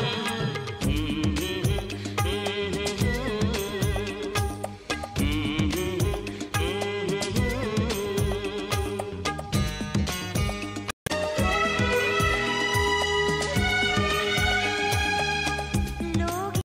Bye.